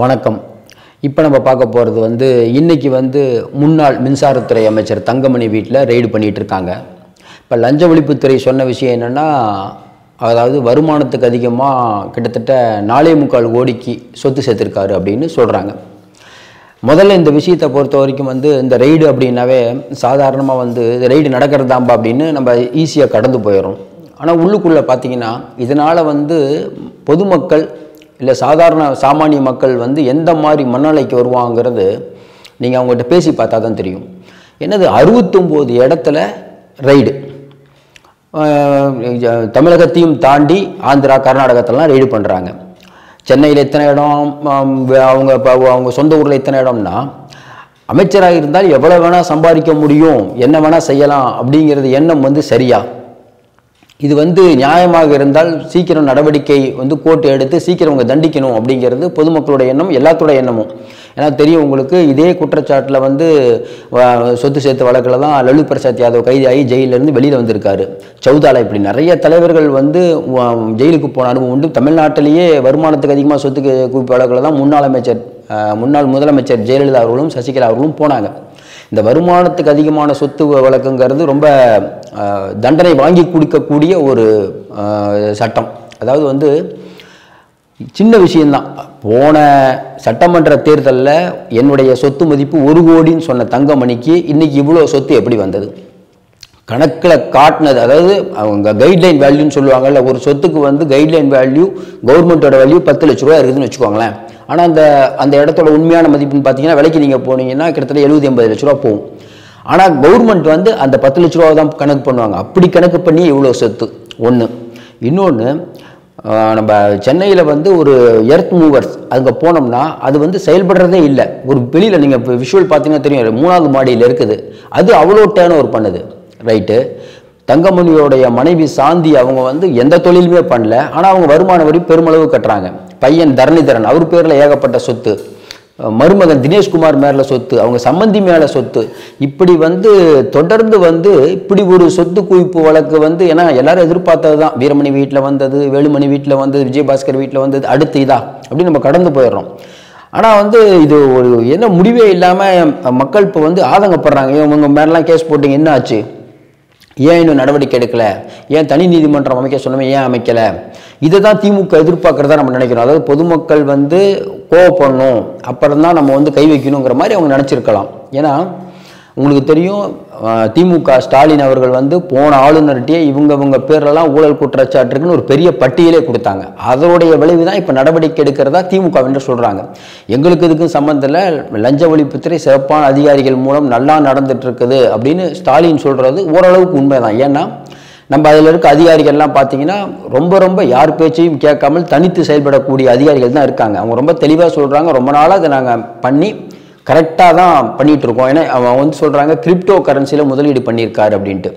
வணக்கம். இப்போ நம்ம பார்க்க போகிறது வந்து இன்றைக்கி வந்து முன்னாள் மின்சாரத்துறை அமைச்சர் தங்கமணி வீட்டில் ரெய்டு பண்ணிகிட்ருக்காங்க இருக்காங்க. இப்போ லஞ்ச ஒழிப்புத்துறை சொன்ன விஷயம் என்னென்னா அதாவது வருமானத்துக்கு அதிகமாக கிட்டத்தட்ட நாலே முக்கால் கோடிக்கு சொத்து சேர்த்துருக்காரு அப்படின்னு சொல்கிறாங்க முதல்ல இந்த விஷயத்தை பொறுத்த வரைக்கும் வந்து இந்த ரெய்டு அப்படின்னாவே சாதாரணமாக வந்து ரெய்டு நடக்கிறதாம்பா அப்படின்னு நம்ம ஈஸியாக கடந்து போயிடும் ஆனால் உள்ளுக்குள்ளே பார்த்தீங்கன்னா இதனால் வந்து பொதுமக்கள் இல்லை சாதாரண சாமானிய மக்கள் வந்து எந்த மாதிரி மனநிலைக்கு வருவாங்கிறது நீங்கள் அவங்ககிட்ட பேசி பார்த்தா தான் தெரியும். என்னது அறுபத்தொம்போது இடத்துல ரைடு தமிழகத்தையும் தாண்டி ஆந்திரா கர்நாடகத்திலலாம் ரைடு பண்ணுறாங்க சென்னையில் எத்தனை இடம்? அவங்க அவங்க சொந்த ஊரில் எத்தனை இடம்னா அமைச்சராக இருந்தால் எவ்வளோ வேணால் சம்பாதிக்க முடியும் என்ன வேணால் செய்யலாம் அப்படிங்கிறது எண்ணம் வந்து சரியா? இது வந்து நியாயமாக இருந்தால் சீக்கிரம் நடவடிக்கை வந்து கோர்ட் எடுத்து சீக்கிரம் அவங்க தண்டிக்கணும் அப்படிங்கிறது பொதுமக்களோட எண்ணம் எல்லாத்தோட எண்ணமும். ஏன்னா தெரியும் உங்களுக்கு இதே குற்றச்சாட்டில் வந்து சொத்து சேர்த்து வழக்கில் தான் லலித் பிரசாத் யாதவ் கைதாகி ஜெயிலிருந்து வெளியில் வந்திருக்காரு. சௌதாலா இப்படி நிறைய தலைவர்கள் வந்து ஜெயிலுக்கு போன அனுபவம் உண்டு. தமிழ்நாட்டிலேயே வருமானத்துக்கு அதிகமாக சொத்துக்கு குவிப்பு வழக்கில் தான் முன்னாள் அமைச்சர் முன்னாள் முதலமைச்சர் ஜெயலலிதா அவர்களும் சசிகலா அவர்களும் போனாங்க. இந்த வருமானத்துக்கு அதிகமான சொத்து வழக்குங்கிறது ரொம்ப தண்டனை வாங்கி கொடுக்கக்கூடிய ஒரு சட்டம். அதாவது வந்து சின்ன விஷயந்தான் போன சட்டமன்ற தேர்தலில் என்னுடைய சொத்து மதிப்பு ஒரு கோடின்னு சொன்ன தங்கமணிக்கு இன்னைக்கு இவ்வளோ சொத்து எப்படி வந்தது? கணக்கில் காட்டினது அதாவது அவங்க கைட்லைன் வேல்யூன்னு சொல்லுவாங்கல்ல ஒரு சொத்துக்கு வந்து கைட்லைன் வேல்யூ கவர்மெண்ட்டோட வேல்யூ பத்து லட்ச ரூபா இருக்குதுன்னு வச்சுக்கோங்களேன். ஆனால் அந்த அந்த இடத்தோட உண்மையான மதிப்புன்னு பார்த்தீங்கன்னா விலைக்கு நீங்கள் போனீங்கன்னா கிட்டத்தட்ட எழுபது எண்பது லட்ச ரூபா போகும். ஆனால் கவர்மெண்ட் வந்து அந்த பத்து லட்ச ரூபா தான் கணக்கு பண்ணுவாங்க. அப்படி கணக்கு பண்ணி இவ்வளோ சொத்து. ஒன்று இன்னொன்று நம்ம சென்னையில் வந்து ஒரு எர்த் மூவர்ஸ் அங்கே போனோம்னா அது வந்து செயல்படுறதே இல்லை. ஒரு வெளியில் நீங்கள் இப்போ விஷுவல் பார்த்தீங்கன்னா தெரியும். மூணாவது மாடியில் இருக்குது. அது அவ்வளோ டேர்ன் ஓவர் பண்ணுது. ரைட்டு தங்கமணியோடைய மனைவி சாந்தி அவங்க வந்து எந்த தொழிலுமே பண்ணல. ஆனால் அவங்க வருமான வரி பெருமளவு கட்டுறாங்க. பையன் தரணிதரன் அவர் பேரில் ஏகப்பட்ட சொத்து. மருமகன் தினேஷ்குமார் மேலே சொத்து அவங்க சம்மந்தி மேலே சொத்து. இப்படி வந்து தொடர்ந்து வந்து இப்படி ஒரு சொத்து குவிப்பு வழக்கு வந்து ஏன்னா எல்லாரும் எதிர்பார்த்தது தான் வீரமணி வீட்டில் வந்தது வேலுமணி வீட்டில் வந்தது விஜயபாஸ்கர் வீட்டில் வந்தது அடுத்து இதா அப்படின்னு நம்ம கடந்து போயிடுறோம். ஆனால் வந்து இது ஒரு என்ன முடிவே இல்லாமல் மக்கள் இப்போ வந்து ஆதங்கப்படுறாங்க. இவங்க மேலாம் கேஸ் போட்டிங்க என்ன ஆச்சு? ஏன் இன்னும் நடவடிக்கை எடுக்கலை? ஏன் தனி நீதிமன்றம் அமைக்க சொன்னமே ஏன் அமைக்கலை? இதை தான் திமுக எதிர்பார்க்குறதா நம்ம நினைக்கிறோம். அதாவது பொதுமக்கள் வந்து கோவப்படணும். அப்புறம் தான் நம்ம வந்து கை வைக்கணுங்கிற மாதிரி அவங்க நினச்சிருக்கலாம். ஏன்னா உங்களுக்கு தெரியும் திமுக ஸ்டாலின் அவர்கள் வந்து போன ஆளுநர்கிட்டயே இவங்க இவங்க பேர்லலாம் ஊழல் குற்றச்சாட்டுக்குன்னு ஒரு பெரிய பட்டியலே கொடுத்தாங்க. அதனுடைய விளைவு தான் இப்போ நடவடிக்கை எடுக்கிறதா திமுக என்று சொல்கிறாங்க எங்களுக்கு இதுக்கும் சம்மந்தத்தில் லஞ்ச ஒழிப்புத்துறை சிறப்பான அதிகாரிகள் மூலம் நல்லா நடந்துட்டு இருக்குது அப்படின்னு ஸ்டாலின் சொல்கிறது ஓரளவுக்கு உண்மைதான். ஏன்னா நம்ம அதில் இருக்க அதிகாரிகள்லாம் பார்த்தீங்கன்னா ரொம்ப ரொம்ப யார் பேச்சையும் கேட்காமல் தனித்து செயல்படக்கூடிய அதிகாரிகள் தான் இருக்காங்க. அவங்க ரொம்ப தெளிவாக சொல்கிறாங்க ரொம்ப நாளாக அதை நாங்கள் பண்ணி கரெக்டாக தான் பண்ணிகிட்டு இருக்கோம். ஏன்னா அவன் வந்து சொல்கிறாங்க கிரிப்டோ கரன்சியில் முதலீடு பண்ணியிருக்காரு அப்படின்ட்டு.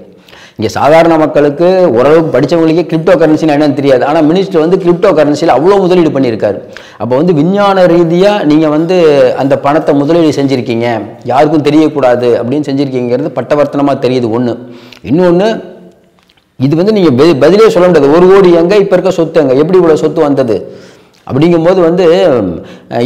இங்கே சாதாரண மக்களுக்கு ஓரளவுக்கு படித்தவங்களுக்கே கிரிப்டோ கரன்சினா என்னன்னு தெரியாது. ஆனால் மினிஸ்டர் வந்து கிரிப்டோ கரன்சியில் அவ்வளோ முதலீடு பண்ணியிருக்காரு. அப்போ வந்து விஞ்ஞான ரீதியாக நீங்கள் வந்து அந்த பணத்தை முதலீடு செஞ்சுருக்கீங்க. யாருக்கும் தெரியக்கூடாது அப்படின்னு செஞ்சுருக்கீங்கிறது பட்டவர்த்தனமாக தெரியுது ஒன்று இன்னொன்று இது வந்து நீங்கள் பதிலே சொல்ல முடியாது. ஒரு கோடி எங்கே இப்போ இருக்க சொத்து எங்கே? எப்படி இவ்வளோ சொத்து வந்தது? அப்படிங்கும்போது வந்து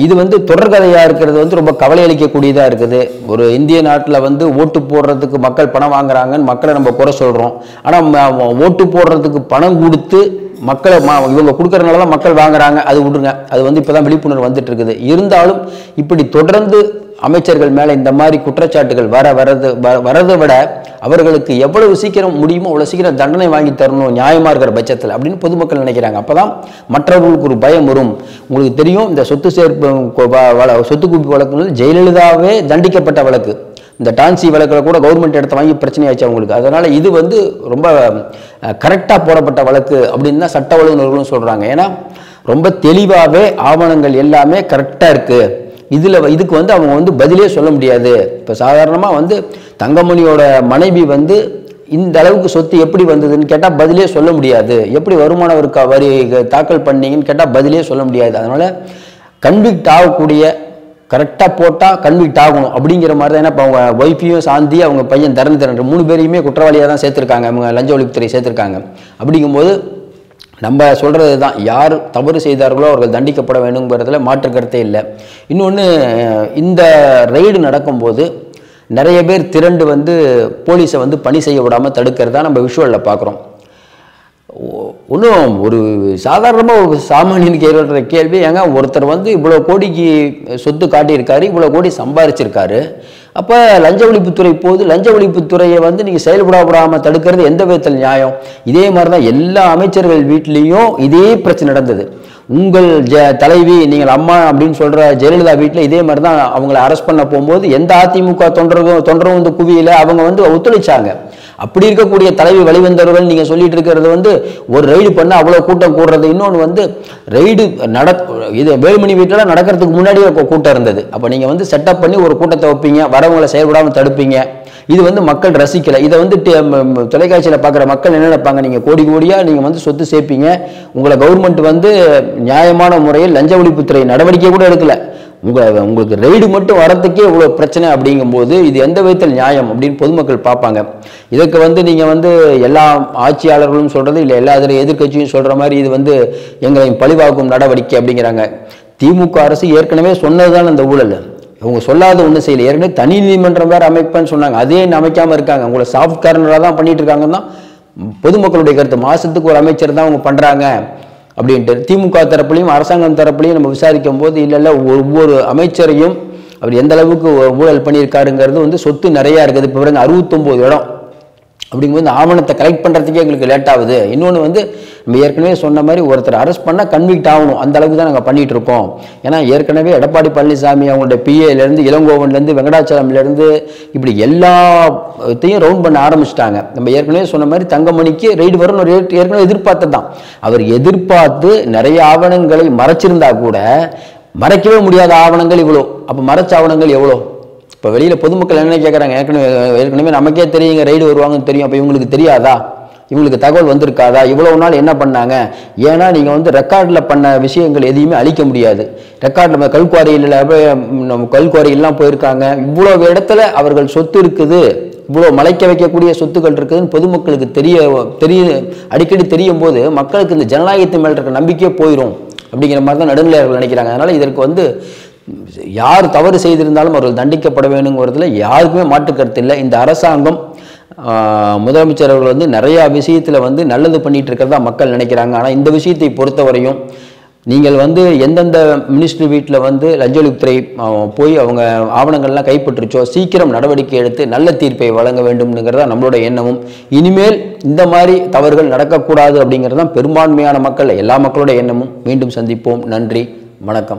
இது வந்து தொடர்கதையாக இருக்கிறது வந்து ரொம்ப கவலை அளிக்கக்கூடியதாக இருக்குது. ஒரு இந்திய நாட்டில் வந்து ஓட்டு போடுறதுக்கு மக்கள் பணம் வாங்குறாங்கன்னு மக்களை நம்ம குறை சொல்கிறோம் ஆனால் ஓட்டு போடுறதுக்கு பணம் கொடுத்து மக்களை மா இவங்க கொடுக்குறதுனால தான் மக்கள் வாங்குறாங்க. அது விட்ருங்க அது வந்து இப்போ தான் விழிப்புணர்வு வந்துட்டு இருக்குது. இருந்தாலும் இப்படி தொடர்ந்து அமைச்சர்கள் மேலே இந்த மாதிரி குற்றச்சாட்டுகள் வர வரது வ- வரதை விட அவர்களுக்கு எவ்வளவு சீக்கிரம் முடியுமோ அவ்வளோ சீக்கிரம் தண்டனை வாங்கி தரணும் நியாயமாக இருக்கிற பட்சத்தில் அப்படின்னு பொதுமக்கள் நினைக்கிறாங்க. அப்போ தான் மற்றவர்களுக்கு ஒரு பயம் வரும். உங்களுக்கு தெரியும் இந்த சொத்து சேர்ப்பு வ- சொத்து குவிப்பு வழக்கு ஜெயலலிதாவே தண்டிக்கப்பட்ட வழக்கு. இந்த டான்சி வழக்கில் கூட கவர்மெண்ட் இடத்த வாங்கி பிரச்சனையாச்சு அவங்களுக்கு. அதனால் இது வந்து ரொம்ப கரெக்டாக போடப்பட்ட வழக்கு அப்படின்னு தான் சட்ட வல்லுநர்களும் சொல்கிறாங்க ஏன்னா ரொம்ப தெளிவாகவே ஆவணங்கள் எல்லாமே கரெக்டாக இருக்குது இதில் இதுக்கு வந்து அவங்க வந்து பதிலே சொல்ல முடியாது. இப்போ சாதாரணமாக வந்து தங்கமணியோட மனைவி வந்து இந்த அளவுக்கு சொத்து எப்படி வந்ததுன்னு கேட்டால் பதிலே சொல்ல முடியாது. எப்படி வருமான வரி வரி தாக்கல் பண்ணீங்கன்னு கேட்டால் பதிலே சொல்ல முடியாது. அதனால் கன்விக்ட் ஆகக்கூடிய கரெக்டாக போட்டால் கன்விக்ட் ஆகணும் அப்படிங்கிற மாதிரி தான் ஏன்னா இப்போ அவங்க ஒய்ஃபையும் சாந்தி அவங்க பையன் தரணிதரன் மூணு பேரையுமே குற்றவாளியாக தான் சேர்த்துருக்காங்க. அவங்க லஞ்ச ஒழிப்புத்துறை சேர்த்துருக்காங்க. அப்படிங்கும்போது நம்ம சொல்கிறது தான். யார் தவறு செய்தார்களோ அவர்கள் தண்டிக்கப்பட வேணுங்கிறதுல மாற்று கருத்தே இல்லை. இன்னொன்று இந்த ரெய்டு நடக்கும்போது நிறைய பேர் திரண்டு வந்து போலீஸை வந்து பணி செய்ய விடாமல் தடுக்கிறதா நம்ம விஷுவலில் பார்க்குறோம் ஒன்றும் ஒரு சாதாரணமாக ஒரு சாமானியன் கேட்குற கேள்வி ஏங்க ஒருத்தர் வந்து இவ்வளோ கோடிக்கு சொத்து காட்டியிருக்காரு இவ்வளோ கோடி சம்பாரிச்சிருக்காரு. அப்போ லஞ்ச ஒழிப்புத்துறை போது லஞ்ச ஒழிப்புத்துறையை வந்து நீங்கள் செயல்படப்படாமல் தடுக்கிறது எந்த விதத்தில் நியாயம்? இதே மாதிரி தான் எல்லா அமைச்சர்கள் வீட்லேயும் இதே பிரச்சனை நடந்தது. உங்கள் ஜ தலைவி நீங்கள் அம்மா அப்படின்னு சொல்கிற ஜெயலலிதா வீட்டில் இதே மாதிரி தான் அவங்கள அரெஸ்ட் பண்ண போகும்போது எந்த அதிமுக தொண்டரும் தொண்டரும் வந்து குவியில் அவங்க வந்து ஒத்துழைச்சாங்க. அப்படி இருக்கக்கூடிய தலைவி வழிவந்தவர்கள் நீங்கள் சொல்லிட்டு இருக்கிறது வந்து ஒரு ரெய்டு பண்ண அவ்வளோ கூட்டம் கூடுறது. இன்னொன்று வந்து ரெய்டு நட இது வேலுமணி வீட்டில் நடக்கிறதுக்கு முன்னாடியே ஒரு கூட்டம் இருந்தது. அப்போ நீங்கள் வந்து செட்டப் பண்ணி ஒரு கூட்டத்தை வைப்பீங்க வரவங்களை செயல்படாமல் தடுப்பீங்க. இது வந்து மக்கள் ரசிக்கலை. இதை வந்து தொலைக்காட்சியில் பார்க்குற மக்கள் என்ன நினைப்பாங்க? நீங்கள் கோடி கோடியாக நீங்கள் வந்து சொத்து சேர்ப்பீங்க. உங்களை கவர்மெண்ட் வந்து நியாயமான முறையில் லஞ்ச ஒழிப்புத்துறை நடவடிக்கை கூட எடுக்கல. உங்கள் உங்களுக்கு ரெய்டு மட்டும் வரத்துக்கே இவ்வளோ பிரச்சனை அப்படிங்கும்போது இது எந்த விதத்தில் நியாயம் அப்படின்னு பொதுமக்கள் பார்ப்பாங்க. இதுக்கு வந்து நீங்கள் வந்து எல்லா ஆட்சியாளர்களும் சொல்கிறது இல்லை எல்லா இதில் எதிர்க்கட்சியும் சொல்கிற மாதிரி இது வந்து எங்களை பழிவாக்கும் நடவடிக்கை அப்படிங்கிறாங்க. திமுக அரசு ஏற்கனவே சொன்னது தான் அந்த ஊழல். இவங்க சொல்லாத ஒன்றும் செய்யலை. ஏற்கனவே தனி நீதிமன்றம் வேறு அமைப்பேன்னு சொன்னாங்க. அதே அமைக்காமல் இருக்காங்க. உங்களை சாஃப்ட் கார்னராக தான் பண்ணிட்டு இருக்காங்கன்னு தான் பொதுமக்களுடைய கருத்து. மாதத்துக்கு ஒரு அமைச்சர் தான் அவங்க பண்ணுறாங்க அப்படின்ட்டு. திமுக தரப்புலையும் அரசாங்கம் தரப்புலையும் நம்ம விசாரிக்கும் போது இல்லை இல்லை ஒவ்வொரு அமைச்சரையும் அவர் எந்த அளவுக்கு ஊழல் பண்ணியிருக்காருங்கிறது வந்து சொத்து நிறையா இருக்குது. இப்போ பாருங்க அறுபத்தொம்போது இடம். அப்படிங்கும்போது இந்த ஆவணத்தை கலெக்ட் பண்ணுறதுக்கே எங்களுக்கு லேட் ஆகுது இன்னொன்று வந்து நம்ம ஏற்கனவே சொன்ன மாதிரி ஒருத்தர் அரெஸ்ட் பண்ணால் கன்விக்ட் ஆகணும். அந்த அளவுக்கு தான் நாங்கள் பண்ணிட்டு இருக்கோம். ஏன்னா ஏற்கனவே எடப்பாடி பழனிசாமி அவங்களுடைய பிஏலேருந்து இளங்கோவன்லேருந்து வெங்கடாச்சலம்லேருந்து இப்படி எல்லாத்தையும் ரவுண்ட் பண்ண ஆரம்பிச்சிட்டாங்க. நம்ம ஏற்கனவே சொன்ன மாதிரி தங்கமணிக்கு ரெய்டு வரும்னு ஒரு ஏற்கனவே எதிர்பார்த்தது தான் அவர் எதிர்பார்த்து நிறைய ஆவணங்களை மறைச்சிருந்தா கூட மறைக்கவே முடியாத ஆவணங்கள் இவ்வளோ. அப்போ மறைச்ச ஆவணங்கள் எவ்வளோ? இப்போ வெளியில் பொதுமக்கள் என்ன கேட்குறாங்க ஏற்கனவே ஏற்கனவே நமக்கே தெரியுங்க ரைடு வருவாங்கன்னு தெரியும். அப்போ இவங்களுக்கு தெரியாதா? இவங்களுக்கு தகவல் வந்திருக்காதா? இவ்வளவு நாள் என்ன பண்ணாங்க? ஏன்னா நீங்கள் வந்து ரெக்கார்டில் பண்ண விஷயங்கள் எதையுமே அழிக்க முடியாது. ரெக்கார்டில் கல்குவாரியில் நம்ம கல்குவாரியெல்லாம் போயிருக்காங்க. இவ்வளோ இடத்துல அவர்கள் சொத்து இருக்குது. இவ்வளோ மலைக்க வைக்கக்கூடிய சொத்துக்கள் இருக்குதுன்னு பொதுமக்களுக்கு தெரிய தெரிய அடிக்கடி தெரியும் போது மக்களுக்கு இந்த ஜனநாயகத்தின் மேல் இருக்க நம்பிக்கையே போயிடும் அப்படிங்கிற மாதிரி தான் நடுநிலையாளர்கள் நினைக்கிறாங்க. அதனால் இதற்கு வந்து யார் தவறு செய்திருந்தாலும் அவர்கள் தண்டிக்கப்பட வேணுங்கிறதுல யாருக்குமே மாற்று கருத்து இல்லை. இந்த அரசாங்கம் முதலமைச்சர் அவர்கள் வந்து நிறையா விஷயத்தில் வந்து நல்லது பண்ணிகிட்டு இருக்கிறதா மக்கள் நினைக்கிறாங்க. ஆனால் இந்த விஷயத்தை பொறுத்தவரையும் நீங்கள் வந்து எந்தெந்த மினிஸ்ட்ரி வீட்டில் வந்து லஞ்ச ஒழிப்புத்துறை போய் அவங்க ஆவணங்கள்லாம் கைப்பற்றுச்சோ சீக்கிரம் நடவடிக்கை எடுத்து நல்ல தீர்ப்பை வழங்க வேண்டும்ங்கிறதா நம்மளோட எண்ணமும். இனிமேல் இந்த மாதிரி தவறுகள் நடக்கக்கூடாது அப்படிங்கிறது தான் பெரும்பான்மையான மக்கள் எல்லா மக்களோட எண்ணமும். மீண்டும் சந்திப்போம். நன்றி. வணக்கம்.